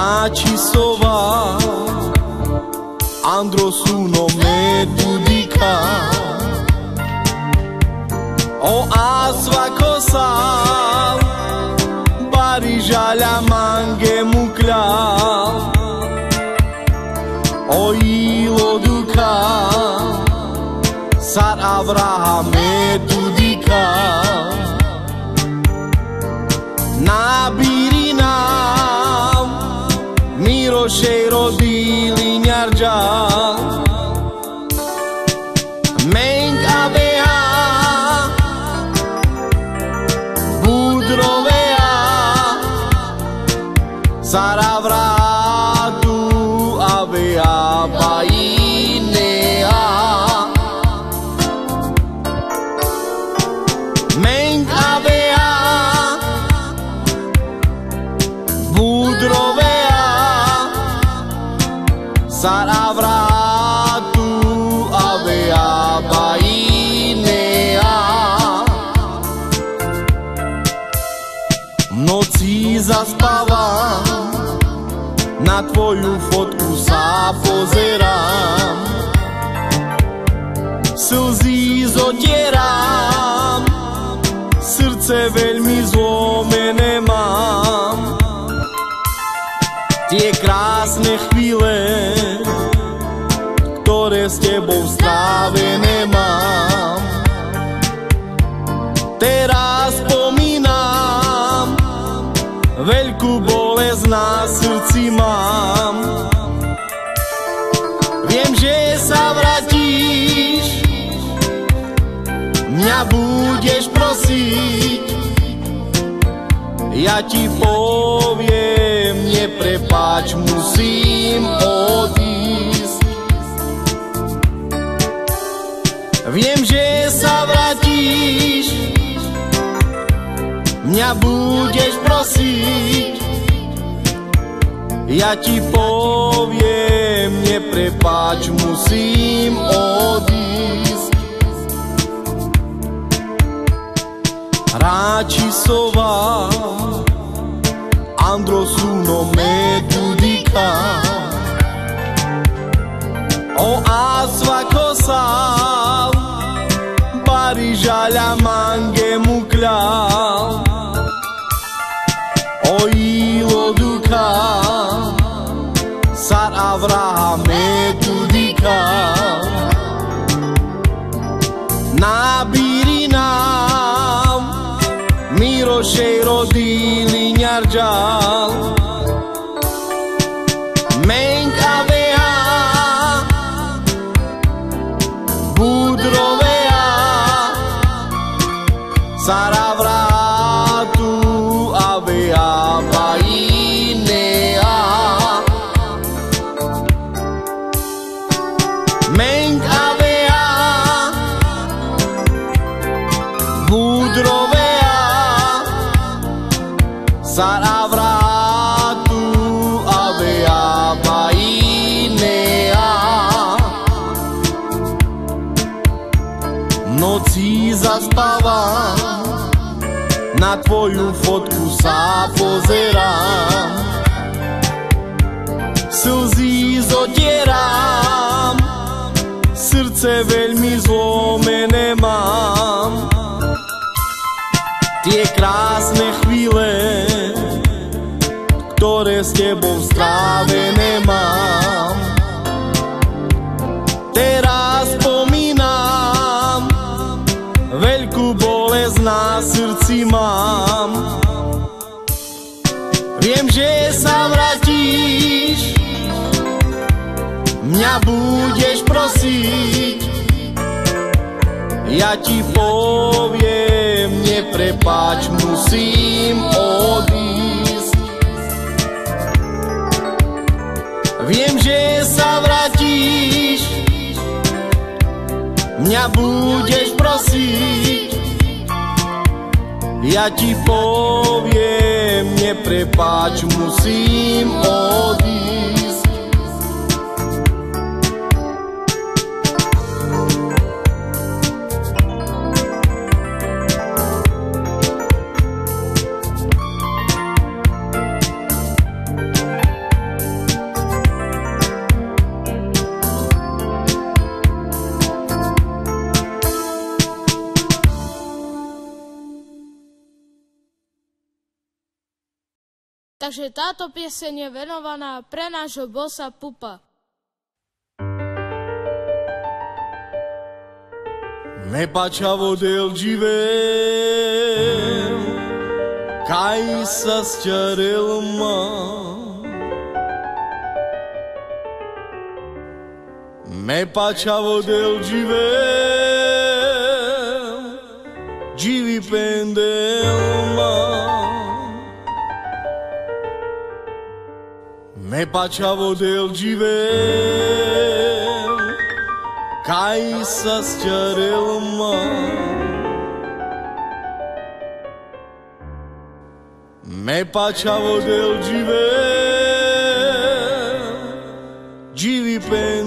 naći sova. Androsuno metudika O a svako sam Bari žalja mange mukla O ilo duka Sar Avraham Rodili ňarďa Menk a beha Budrovea Sara tvoju fotku sa pozerám Slzy zotieram Srdce veľmi zlomené mám. Tie krásne chvíle, ktoré s tebou strávené ja ti poviem, neprepáč, musím odísť. Viem, že sa vrátiš, mňa budeš prosiť. Ja ti poviem, neprepáč, musím odísť. Ráčisová, Androsuno Metudika, o asva kosal, Barižaľa mange mukľal, o ilo duka, Sar Avraham harcar ktoré s tebou strávené mám. Teraz spomínam, veľkú bolesť na srdci mám. Viem, že sa vrátiš, mňa budeš prosiť, ja ti poviem, neprepáč, musím odísť. Viem, že sa vrátiš, mňa budeš prosiť. Ja ti poviem, neprepáč, musím odísť. Takže táto pieseň je venovaná pre nášho bosa Pupa. Me baciavo del givem Cai să scerel mă Me baciavo del pendel ne baciavo del giver Kaj sa sčarelma Ne baciavo del giver Živi pen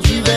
Give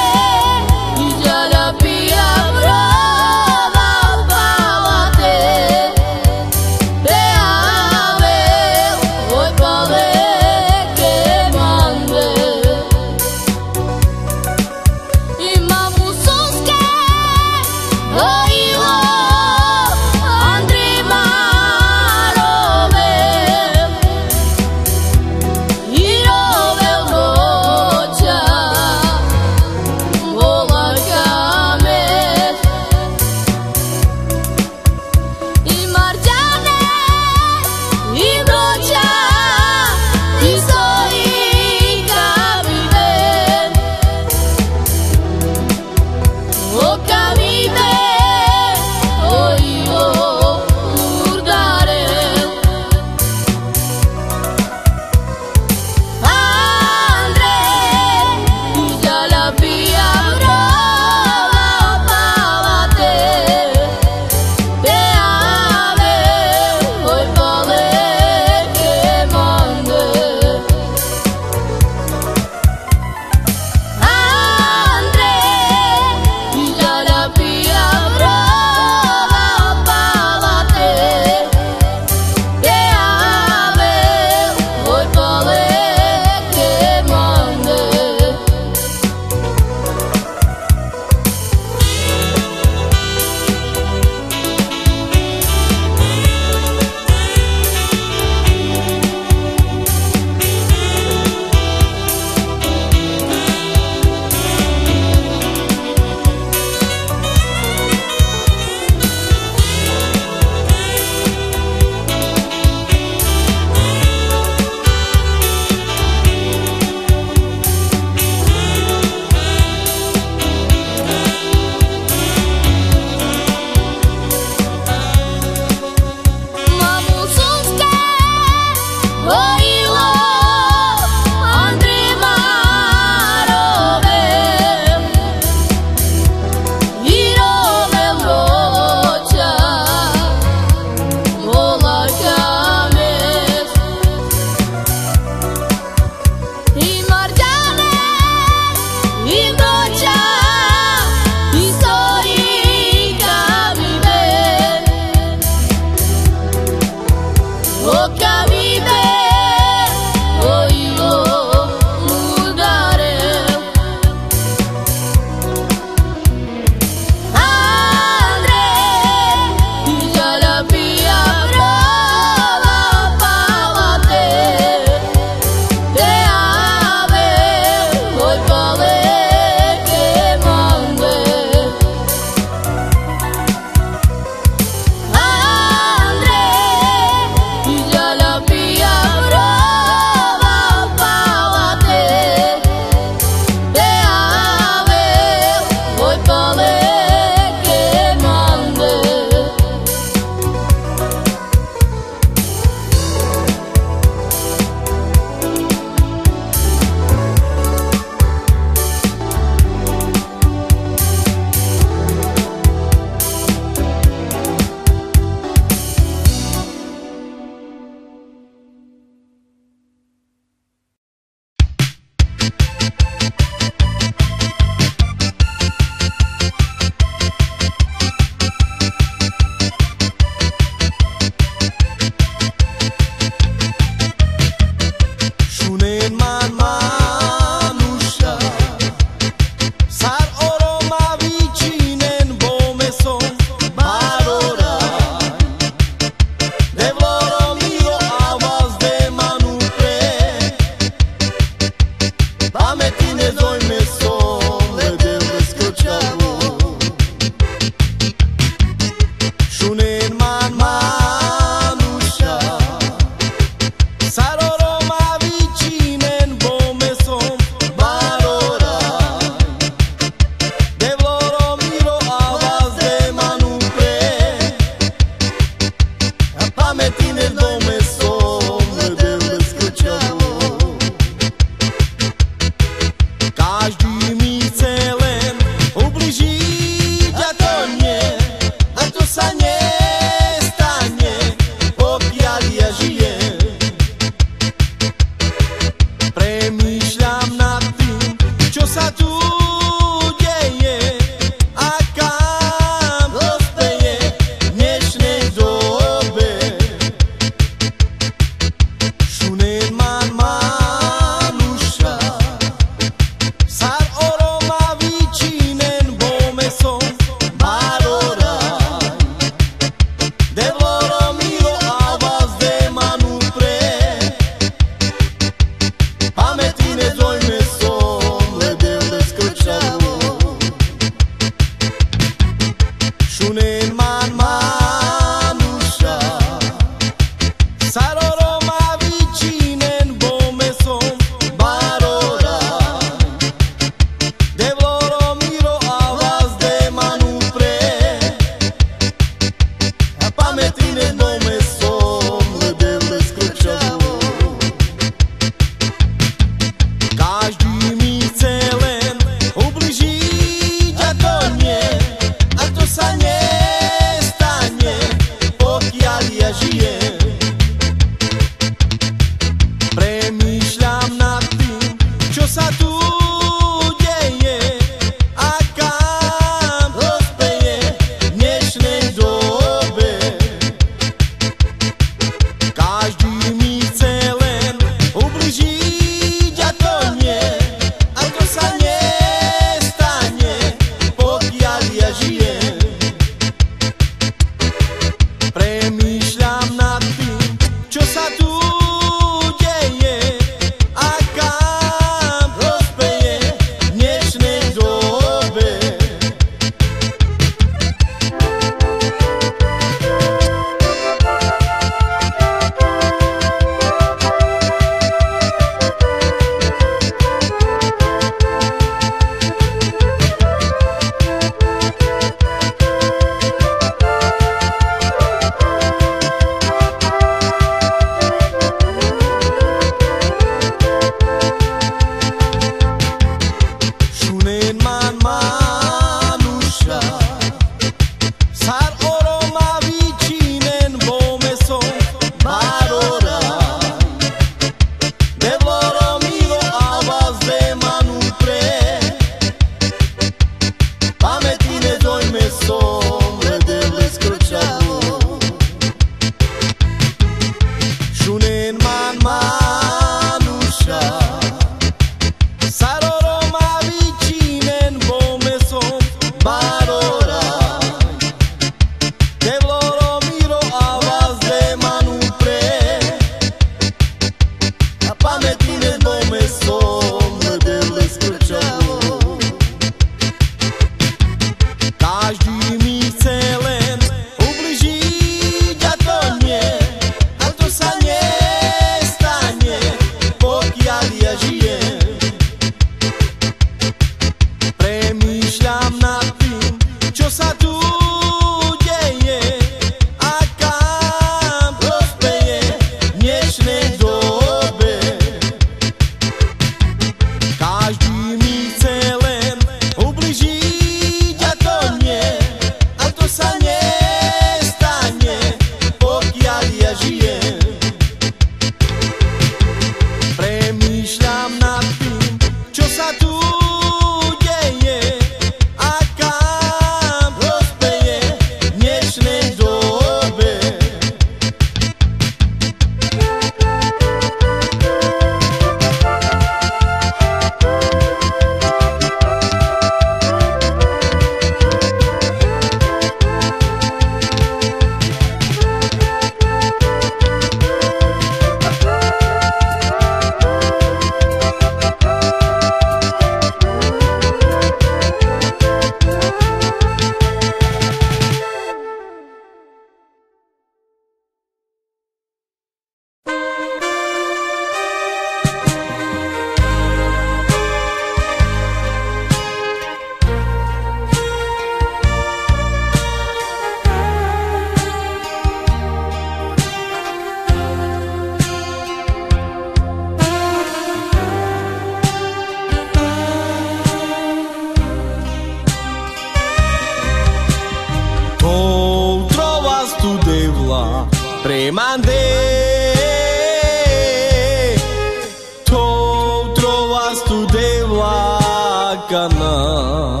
dela cana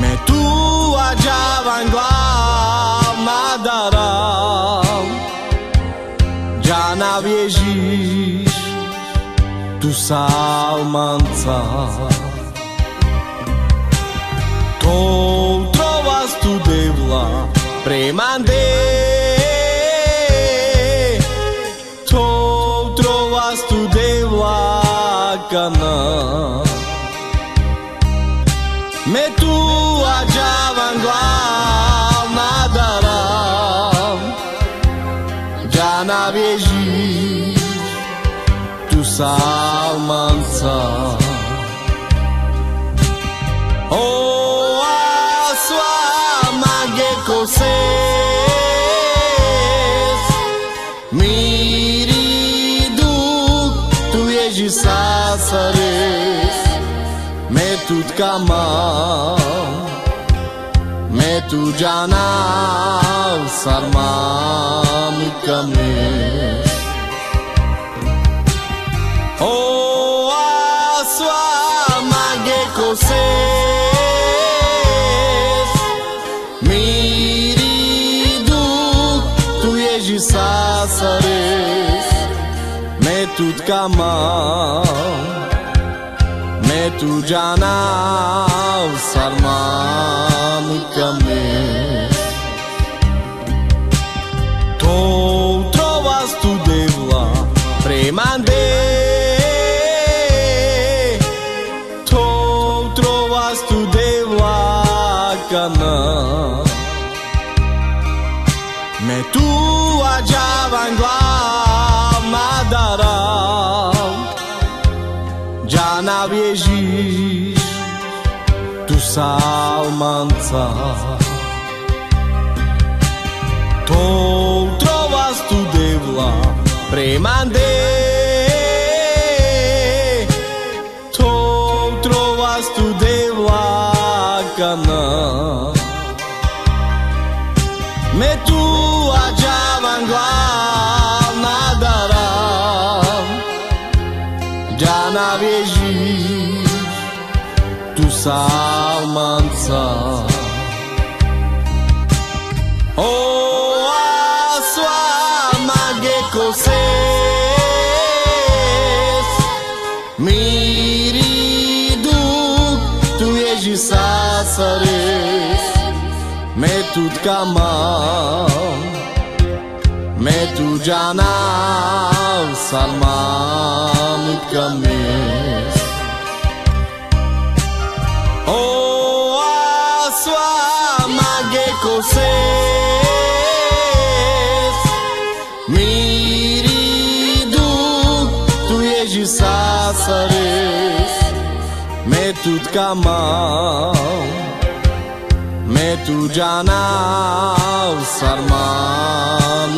Me tu ajava angla madara Já na viejis tu salmanza Tol trovas tu devla premandei salmanța O asua maghe coses Miriduc tu ești sa săres Metut cama Metu jana sarmam kames कमाओ मैं तू जाना सलमान कमे तो trovas tu della prima de to trovas tu della cana me tu a giavan salmanța To trovas tu devla premande. To trovas tu devla cana. Me tu ajavan nadara. Ja na tu sa tudo cá mal Meto já na salma muito camis Oh, a sua mague cocê Mirido, tu e de sassares Meto de Me tu sarman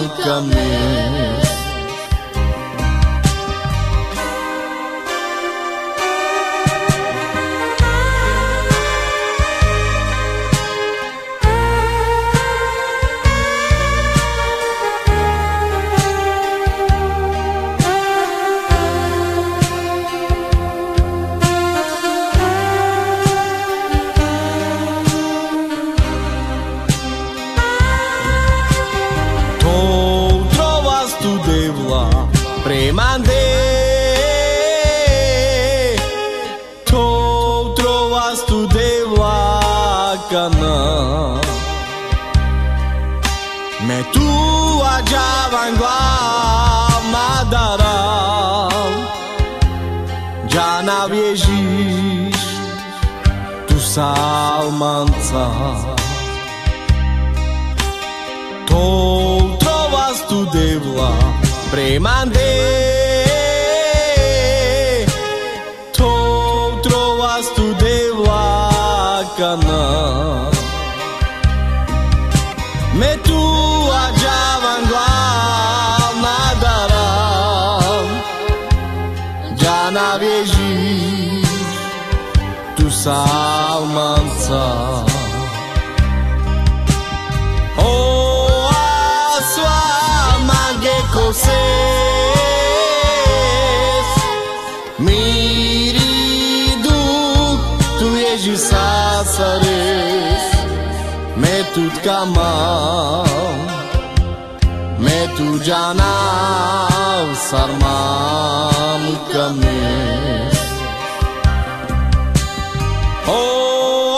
mandei mandé. Tu trovas tu deva cana. Me tu ajavando a nadara. Já na tu sabe. Metut kamal, metu janau sarmam kamis. Oh,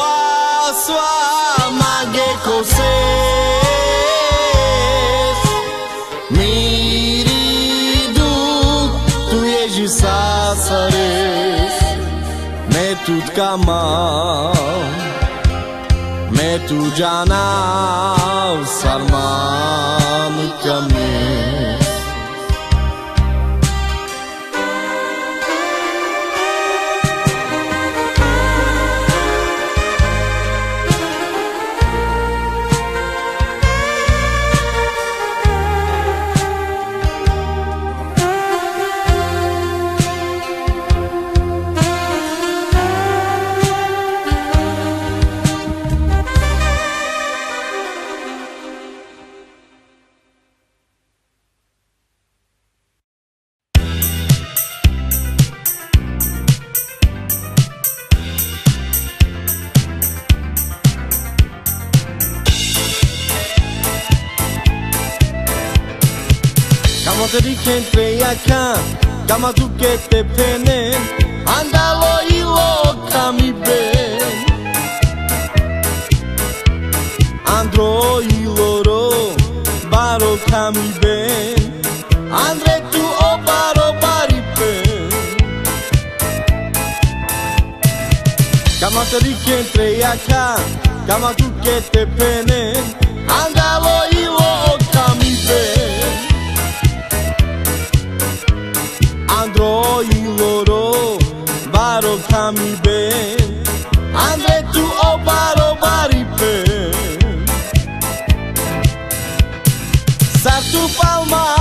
aswa mage vocês. Miridu, tu de Sázares, metut kamal, tu জানাও সালমান ცენტრეაკა გამაზუგეთებენენ ანდალო ილო კამიბე ანდრო ილორო ბარო კამიბე ანდრე თუ ობარო ბარიბე. გამატერი ცენტრეაკა გამაზუგეთებენენ ანდალო Andro i loro Baro kami ben Andre tu o baro bari palma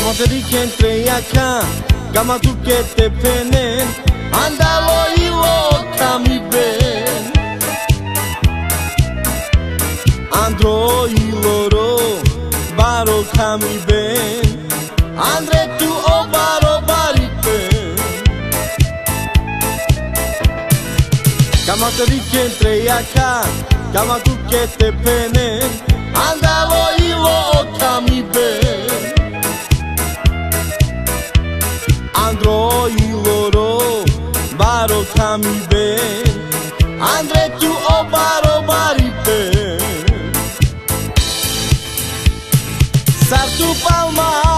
Cama de que entrei acá Cama tu que te penen Andalo e louca ben Andro e loro Baro cami ben Andre tu o baro bari ben Cama de que entrei acá Cama tu que te penen Andalo e louca ben Andro i loro baro kami be. Andre tu o baro bari be palma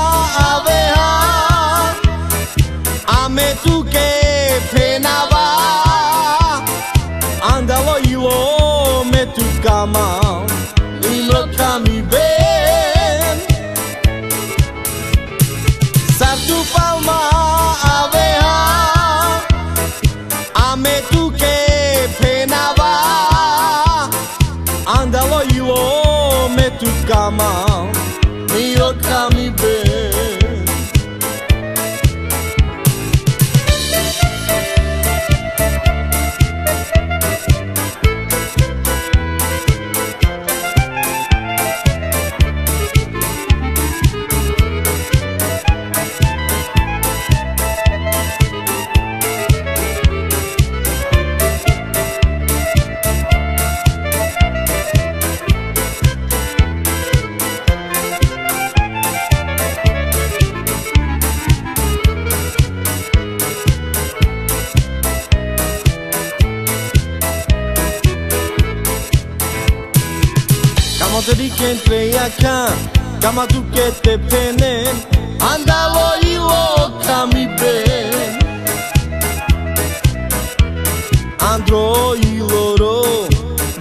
entre y acá, cama tú que te penen, ándalo y loca mi ven. Andro y loro,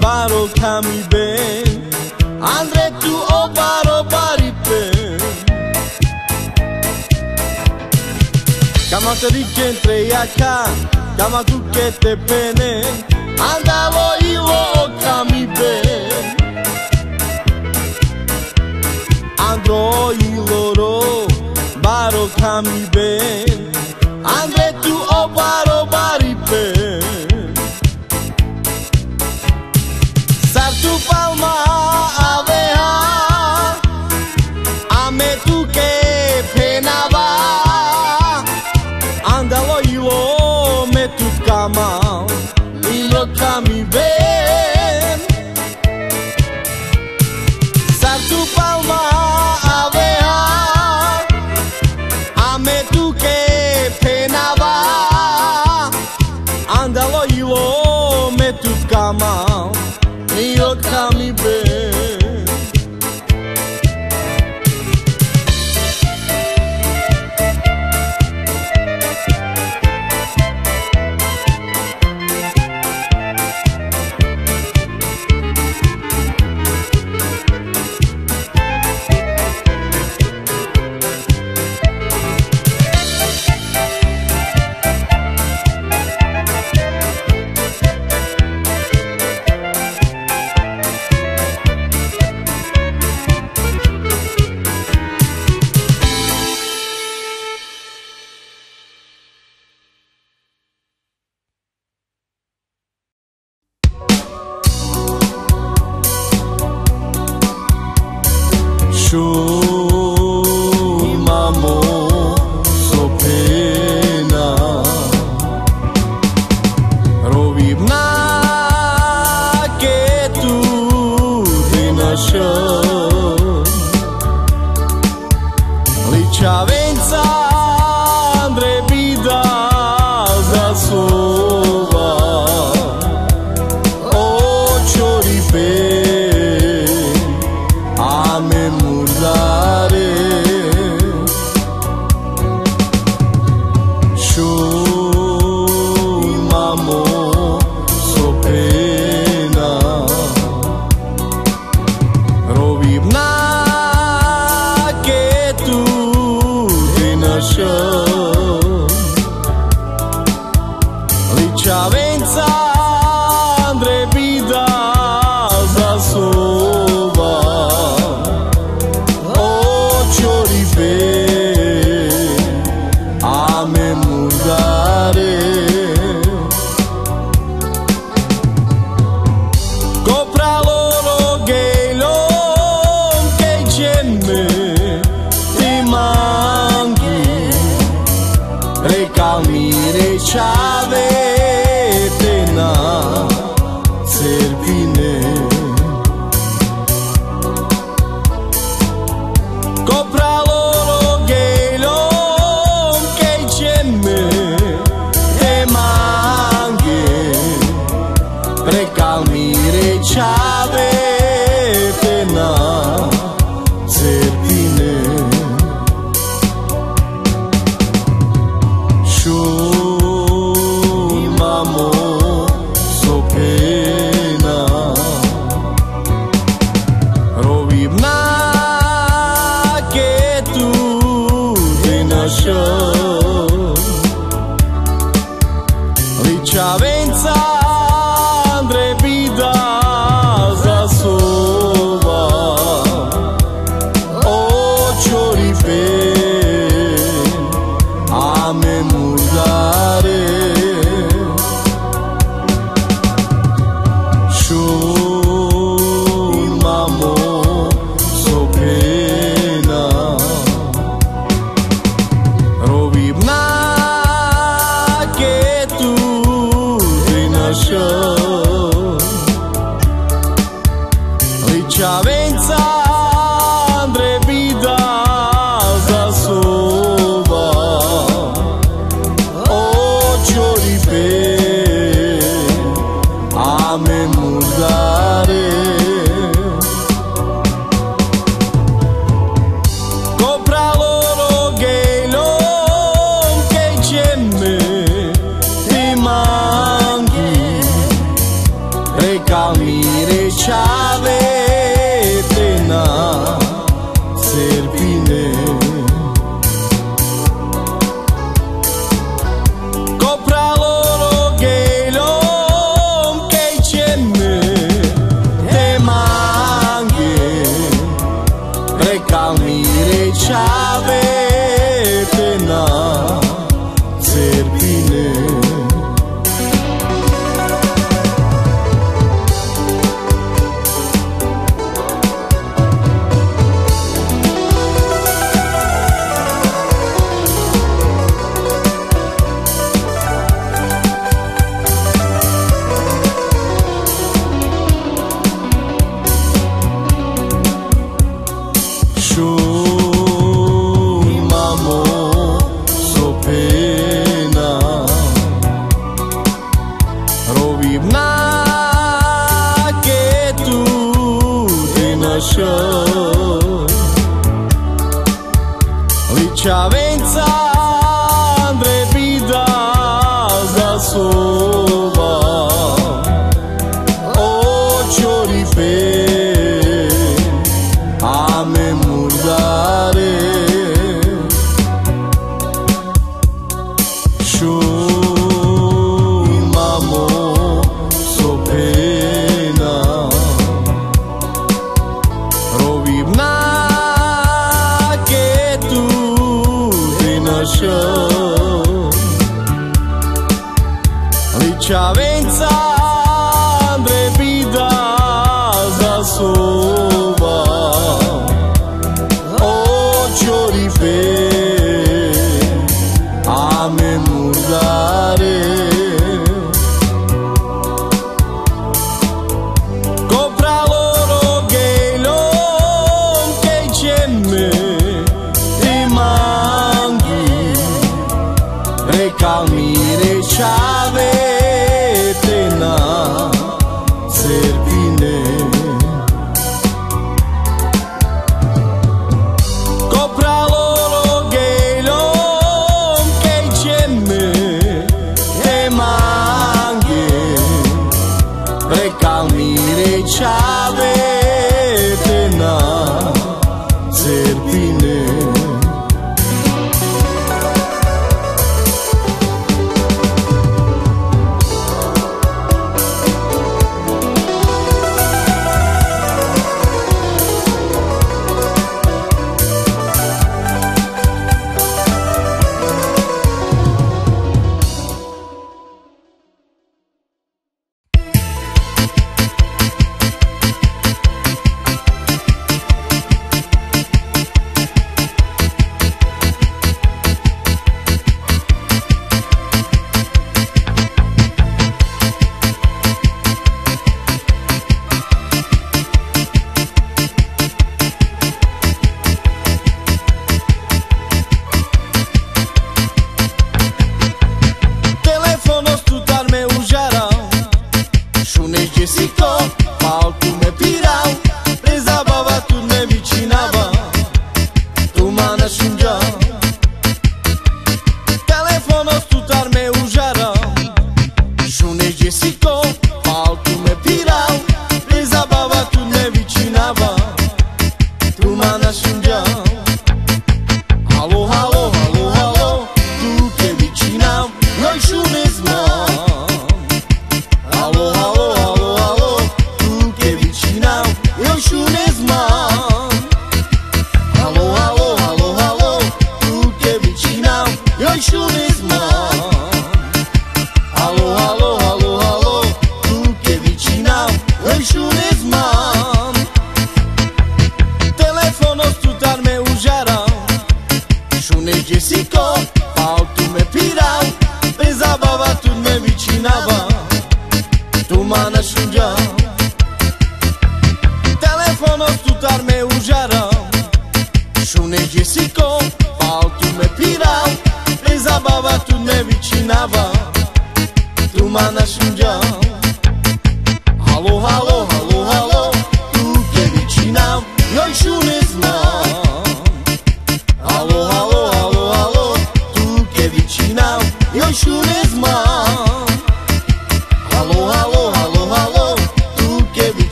baro mi ven, andre tu o baro bari pen. Cama te di que entre penen, ándalo y. roy loro baro kami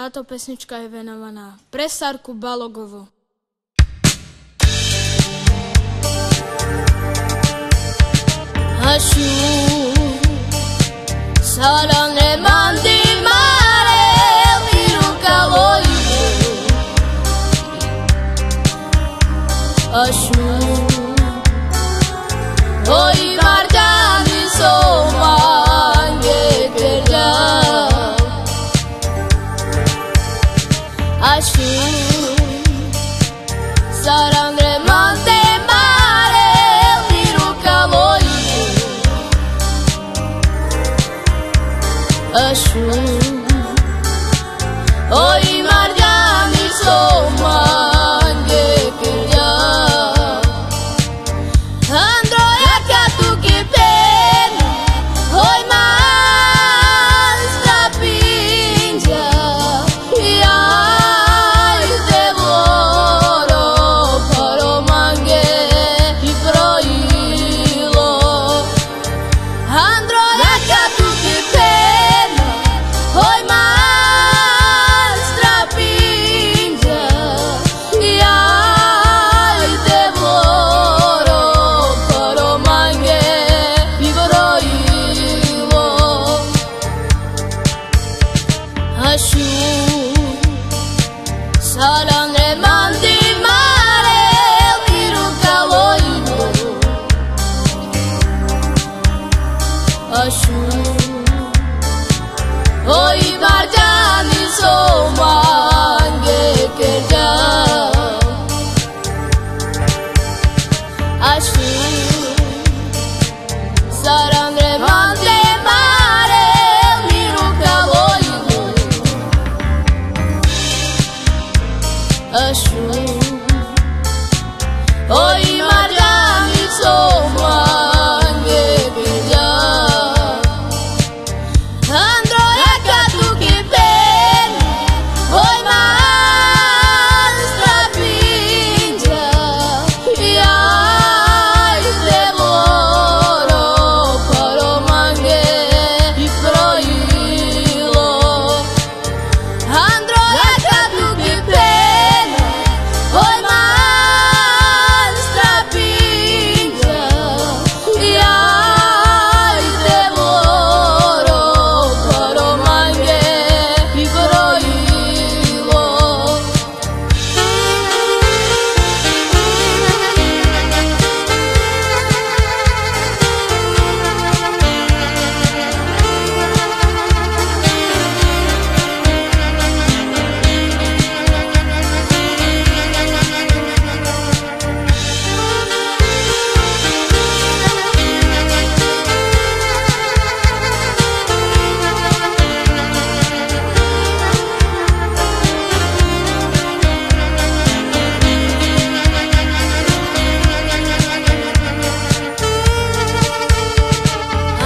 táto pesnička je venovaná presárku Balogovo. Hašu, sarane mandi mare, liruka loju. Hašu, oi to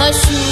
Ashu